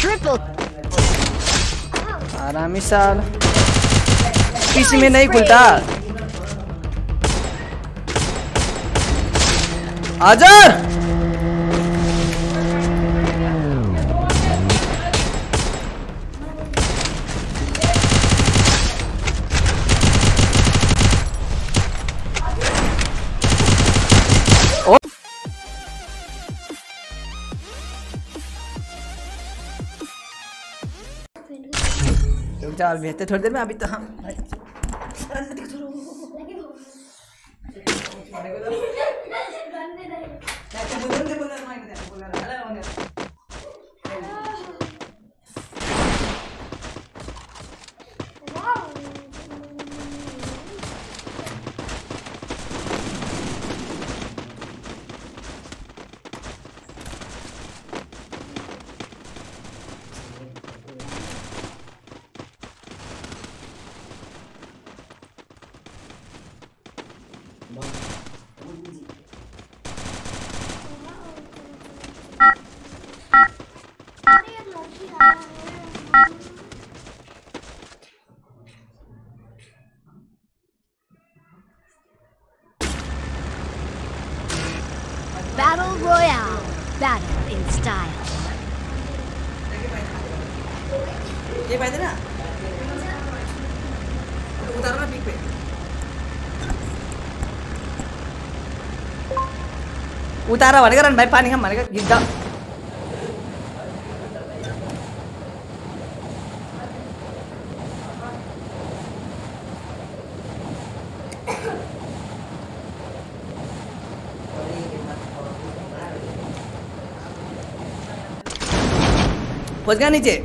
Triple. आरामी साल। किसी में नहीं खुलता। आजा रुक जा अभी भेजते थोड़ी देर में अभी तो हम Battle Royale. Battle in style. ये भाई ना उतारो ना पीक पे उतारा भनेको रन भाइ पानी खाम भनेको गीत पहुँच गया नीचे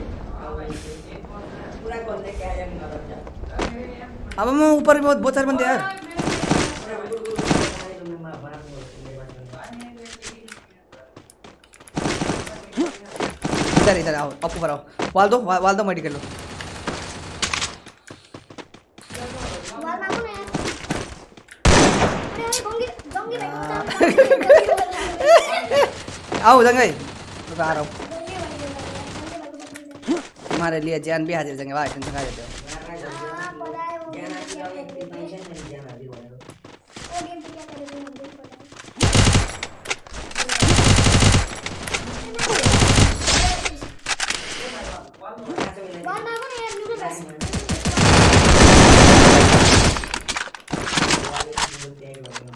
अब मैं ऊपर भी बहुत बहुत सारे बंदे यार इधर इधर आओ आप ऊपर आओ वाल दो वा- वाल दो मेडिकल लो आओ रुक आ रहा हूँ तुम्हारे लिए जान भी हाजिर जंगे भाई टेंशन खा देते हो।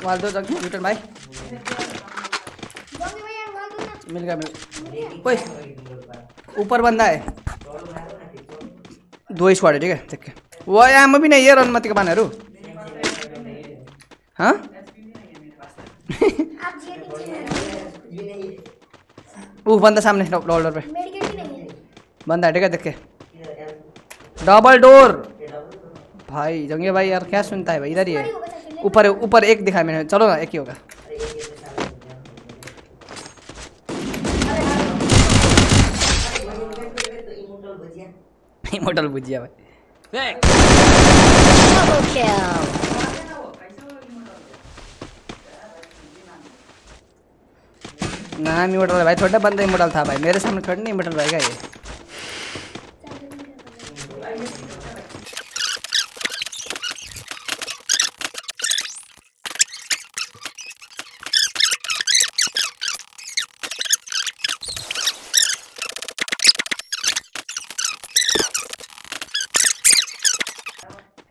वाल दो जंग न्यूटन भाई। मिल गया, मिल ओए ऊपर बंदा है। दो स्क्वाड है ठीक। है देख के वो नहीं है रनमती के बानहरू। हाँ? वो बंदा सामने डोर पे बंदा ठीक है देख के डबल डोर। भाई जंगे भाई यार, क्या सुनता है भाई इधर ही है। ऊपर ऊपर एक दिखा मैंने। चलो ना, एक ही होगा। इमोटल बुझिया भाई। ना इमोटल है भाई छोटा बंदा इमोटल था भाई मेरे सामने थोड़ी नहीं इमोटल रहेगा ये।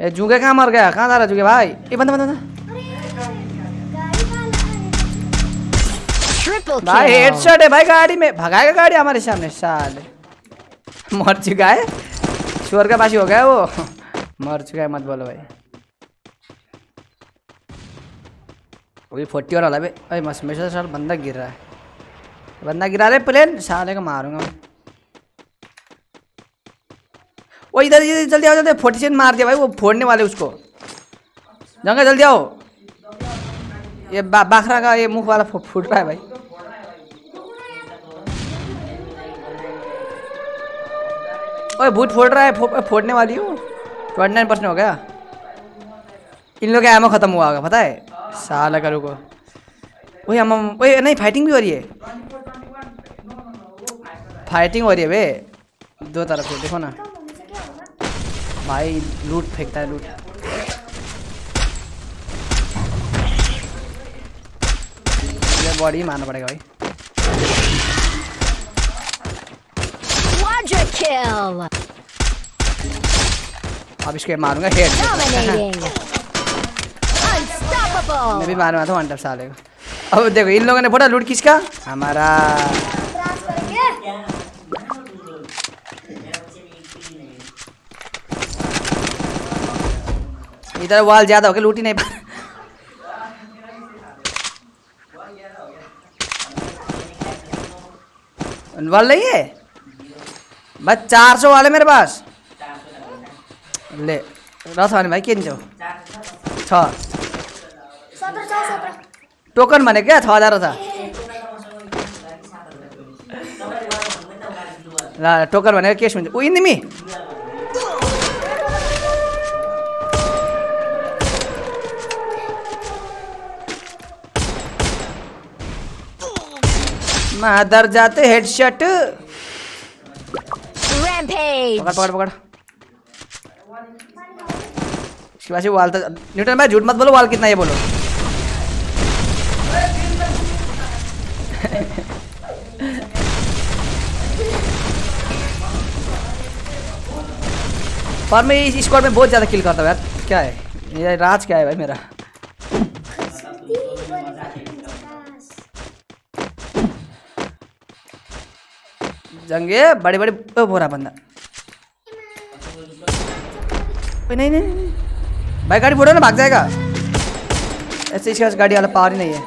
जुगे कहाँ मर गया? कहाँ जा रहा जुगे भाई? ये बंदा बंदा बंदा। भाई हेडशॉट है भाई गाड़ी में। भगाएगा गाड़ी हमारे सामने साले। मर चुका है। शोर का पासी हो गया वो। मर चुका है मत बोलो भाई। वही फोर्टी वाला भाई मस्त मेरे साल बंदा गिर रहा है। बंदा गिरा रहे प्लेन। साले का मारूँगा मैं। वो इधर इधर जल्दी आओ जल्दी फोर्टी सेवन मार दिया भाई वो फोड़ने वाले उसको। जंगा जल्दी आओ। ये बा, बाखरा का ये मुँह वाला फूट रहा है भाई। ओए भूत फोड़ रहा है फोड़ने वाली हूँ। ट्वेंटी नाइन परसेंट हो गया। इन लोग का एमओ खत्म हुआ होगा पता है? साला करो को वही हम ओए नहीं फाइटिंग भी हो रही है। फाइटिंग हो रही है बे। दो तरफ़ से देखो ना। भाई लूट फेंकता है लूट। ये बॉडी मारना पड़ेगा भाई। अब इसके मारूँगा हेड मैं भी मारूँगा तो वन टप साले को। अब देखो इन लोगों ने फोड़ा लूट किसका? हमारा इधर वाल ज़्यादा हो गया, लूट नहीं वाल नहीं है? बस चार सौ वाले मेरे पास। ले रस भने भाइ के छ टोकन भने क्या? छ हज़ार छ टोकन भनेको केस हुन्छ ऊ इन्दिमी मादर जाते हेडशॉट. पकड़ पकड़ पकड़। इसके बाद वाल तो न्यूटन भाई झूठ मत बोलो वाल कितना ये बोलो। पर मैं इस स्क्वाड में बहुत ज़्यादा किल करता हूँ यार। क्या है? ये राज क्या है भाई मेरा? जंगे बड़े बड़े बोरा बंदा। नहीं नहीं नहीं। भाई गाड़ी बोलो ना भाग जाएगा। ऐसे इसके गाड़ी वाला पावर ही नहीं है।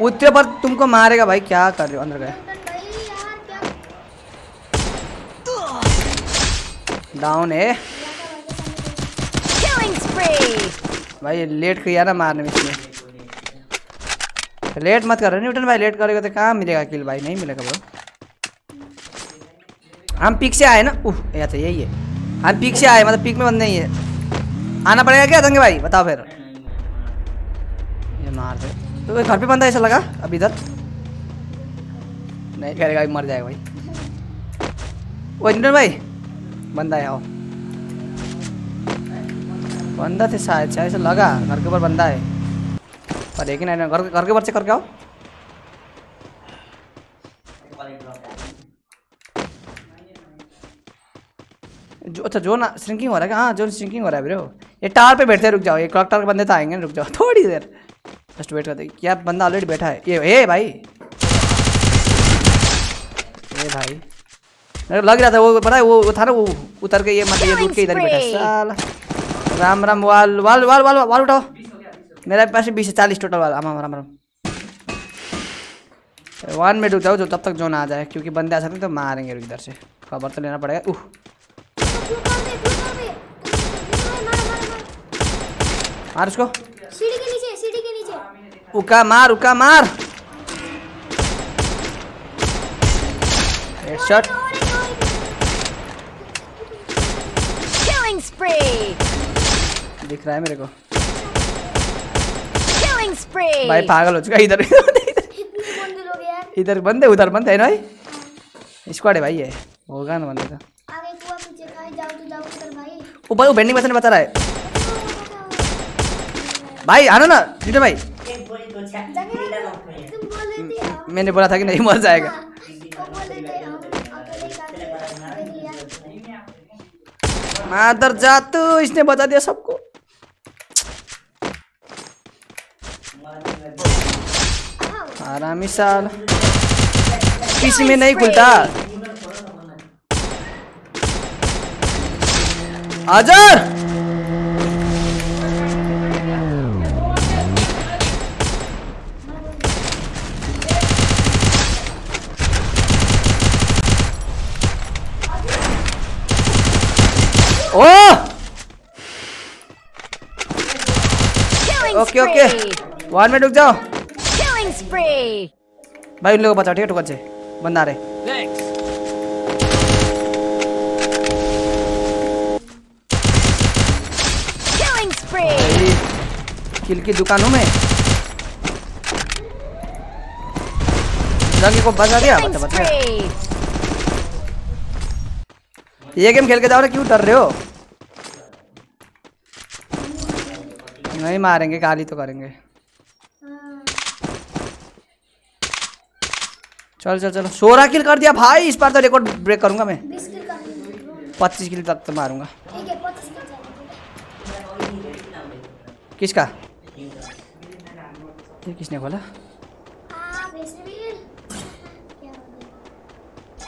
उतरे पर तुमको मारेगा भाई क्या कर रहे हो अंदर गए? डाउन है। भाई लेट किया ना मारने में इसमें लेट मत कर रहे न्यूटन भाई लेट करेगा तो कहाँ मिलेगा किल भाई? नहीं मिलेगा ब्रो हम पिक से आए ना? उह ये अच्छा यही है। हम पिक से आए मतलब पिक में बंद नहीं है। आना पड़ेगा क्या दंगे भाई? बताओ फिर। ये मार दे। तो घर पे बंदा ऐसा लगा, अब इधर? नहीं करेगा मर जाएगा भाई। ओ न्यूटन भाई। बंदा है, आओ। बंदा थे शायद शायद ऐसा लगा, घर के ऊपर बंदा है। पर लेकिन घर घर के ऊपर से करके आओ। जो अच्छा जो ना श्रिंकिंग हो रहा है हाँ जो श्रिंकिंग हो रहा है ब्रो ये टावर पे बैठते हैं, रुक जाओ। ये क्लॉक टावर के बंदे तो आएँगे ना, रुक जाओ। थोड़ी देर। जस्ट वेट कर दे क्या बंदा ऑलरेडी बैठा है? ये ए भाई। ए भाई। मेरे लग रहा था वो पता है वो वो था ना वो उतर के ये मतलब ये लूट के इधर बैठा। साला। राम राम वाल वाल वाल वाल वाल उठाओ। मेरे पास बीस से चालीस टोटल वाल। राम राम राम। वन में रुक जाओ जो तब तक जोन आ जाए क्योंकि बंदे आ सकते हैं तो मारेंगे इधर से। खबर तो लेना पड़ेगा। उह। मार उसको सीढ़ी के नीचे सीढ़ी के नीचे। उका मार उका मार। Headshot Killing spree. दिख रहा है मेरे को। Killing spree. भाई पागल हो चुका है इधर। इतने बंदे लोग यार। इधर बंद है उधर बंद है ना भाई। स्क्वाड है भाई ये। होगा ना बंदे का आगे कुआ पीछे खाए जाओ तो जाओ उधर भाई ऊपर वो बेंडिंग मशीन बता रहा है। भाई आना ना जीतो भाई। मैंने बोला था कि नहीं मर जाएगा। मादर जा तू इसने बता दिया सबको। आरामी साल। पीसी में नहीं खुलता। आजर। ओ! Okay okay. वन में रुक जाओ। भाई उन लोगों को बचाओ ठीक है? ठुकर से। बंदा रहे। Killing spree. भाई, किल की दुकानों में। रंग को बचा दिया Killing बचा बचा ये गेम खेल के जाओ ना क्यों डर रहे हो? नहीं मारेंगे गाली तो करेंगे। चल चल चलो। सोलह किल कर दिया भाई इस बार तो रिकॉर्ड ब्रेक करूँगा मैं। पच्चीस किल तक तो मारूँगा। किसका? ये किसने खोला? हाँ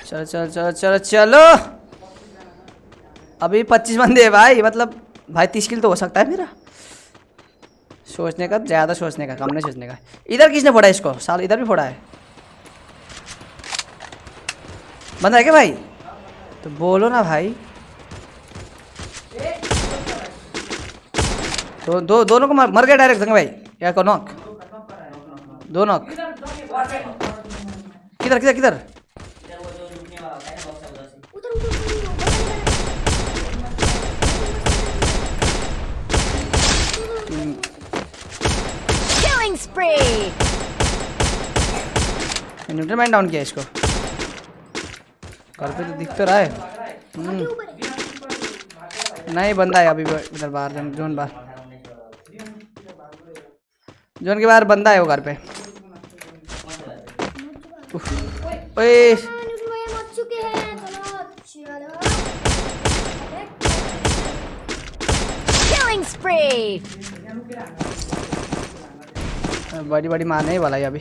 चलो चलो चलो चलो चलो। अभी पच्चीस बंदे है भाई मतलब भाई तीस किल तो हो सकता है मेरा। सोचने का ज़्यादा सोचने का कम नहीं सोचने का। इधर किसने फोड़ा इसको? साल इधर भी फोड़ा है। बंदा है क्या भाई? तो बोलो ना भाई। तो दो दोनों को मर, मर गया डायरेक्ट संगे भाई या को नॉक। दो नॉक किधर किधर? किधर! न्यूट्रल डाउन किया इसको। घर पे तो दिख तो रहा है। के ऊपर है नहीं बंदा है अभी इधर बाहर जोन बाहर। जोन के बाहर बंदा है वो घर पे। ओए Killing spree! बड़ी बड़ी मारने वाला है अभी।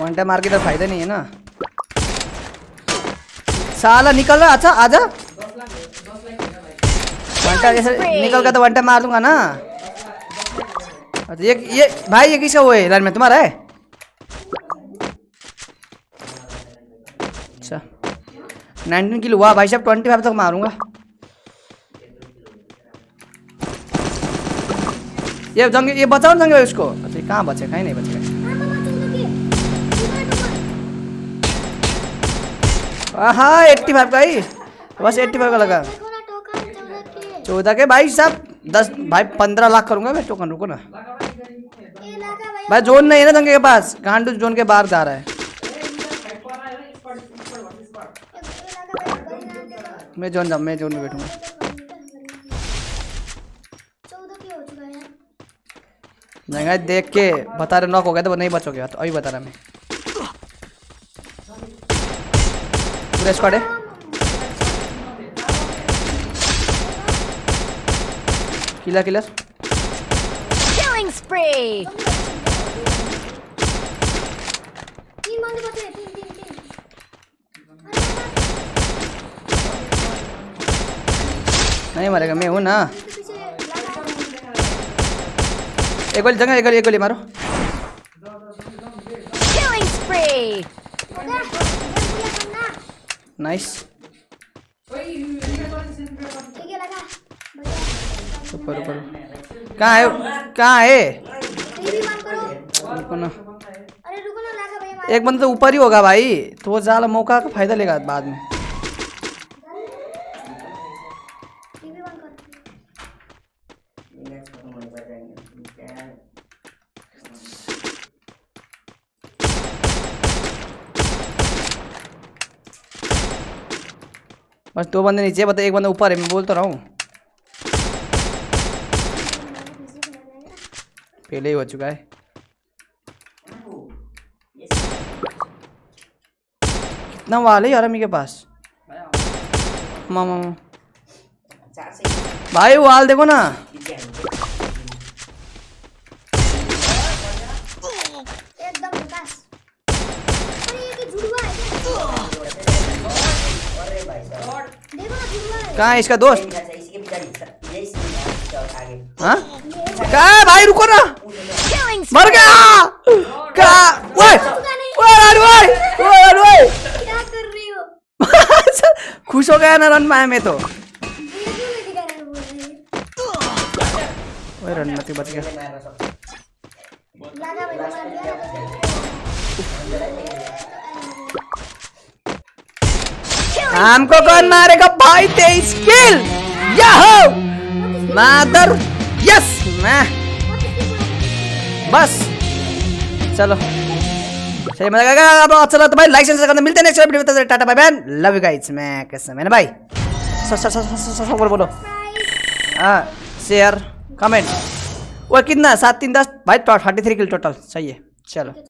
वन टाइम मार के तो फ़ायदा नहीं है ना। साला निकल रहा अच्छा आजा। टाइम जैसे निकल का तो टाइम मार दूँगा ना। अच्छा ये ये भाई ये किसका वो है? लाइन में तुम्हारा है? अच्छा। नाइनटीन किलो हुआ भाई साहब ट्वेंटी फाइव तक मारूँगा। ये जंग ये बचाओ ना जंग उसको। अच्छा कहाँ बचे? कहीं नहीं बचे। हाँ एट्टी फाइव का ही। बस एट्टी फाइव का लगा। चौदह के भाई साहब, दस, भाई पंद्रह लाख करूँगा मैं टोकन रुको ना। भाई जोन नहीं है ना दंगे के पास, गांडू जोन के बाहर जा रहा है। मैं जोन जा, मैं जोन में बैठूँगा। जंगा देख के बता रहे नॉक हो गया तो नहीं बचोगे तो अभी बता रहा मैं। पूरा स्क्वाड है? Killer killer Killing spree! तीन बंदे बचे हैं, तीन तीन तीन नहीं मरेगा मैं हूँ ना पीछे पीछे लगा एक गोली जंगा एक गोली एक गोली मारो Killing spree! हो गया ये पूरा करना नाइस ठीक ऊपर ऊपर कहाँ है? कहाँ है? रुको ना। अरे रुको ना लगा एक बंदा तो ऊपर ही होगा भाई। तो वो ज़्यादा मौका का फ़ायदा लेगा बाद में। बस दो बंदे नीचे बता एक बंदा ऊपर है मैं बोल तो रहा। हूँ पहले ही हो चुका है। कितना वाल है यार के पास। मामा भाई वाल देखो ना। एकदम विकास। अरे ये तो जुड़वा क्या? देखो ना जुड़वा कहाँ है इसका दोस्त? इसके पिताजी यही आगे। हाँ? है भाई? रुको ना। मर गया। ओए ओए रानू ओए ओए रानू ओए क्या रही हो खुश हो गया ना रन में तो। क्यों ओए रणमती बच गया। हमको कौन मारेगा? भाई, तेईस किल याहो मादर यस मैं बस। चलो। चलिए, मज़ा आएगा अब अच्छा लगा तो भाई लाइक शेयर करना मिलते हैं नेक्स्ट वीडियो में। Ta-ta bye bye love you guys मैं कैसे, मैंने भाई बोलो बोलो। हाँ शेयर कमेंट वो कितना? सात, तीन, दस। भाई थर्टी थ्री किल टोटल सही है। चलो।